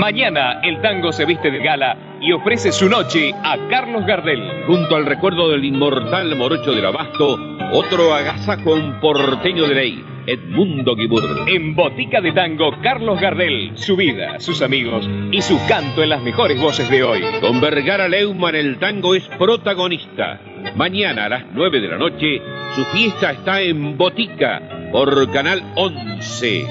Mañana el tango se viste de gala y ofrece su noche a Carlos Gardel. Junto al recuerdo del inmortal morocho del abasto, otro agasajo un porteño de ley, Edmundo Guibur. En Botica de Tango, Carlos Gardel, su vida, sus amigos y su canto en las mejores voces de hoy. Con Vergara Leumann el tango es protagonista. Mañana a las 9 de la noche, su fiesta está en Botica por Canal 11.